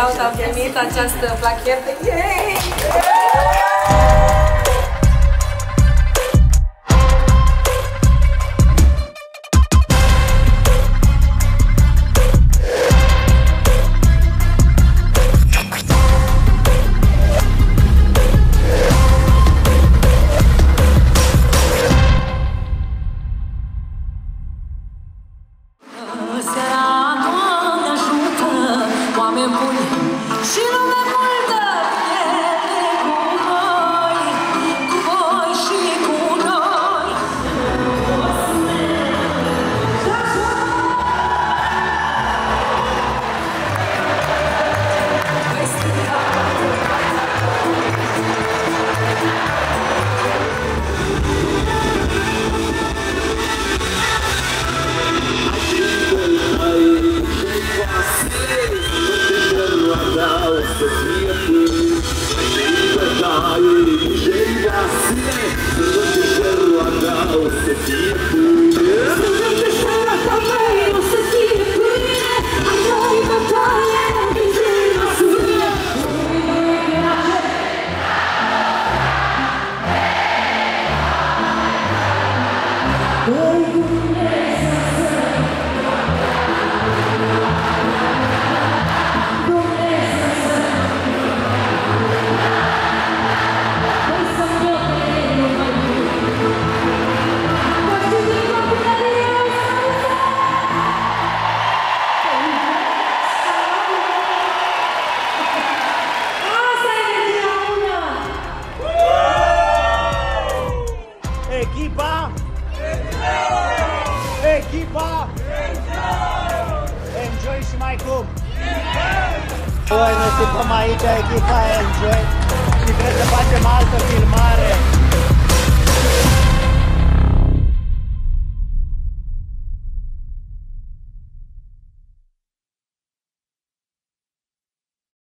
aplauze am primit această plachetă. Yay! Echipa! Echipa! Enjoy și mai cum! Noi ne supăm aici echipa Enjoy și cred că facem altă filmare